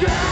Yeah!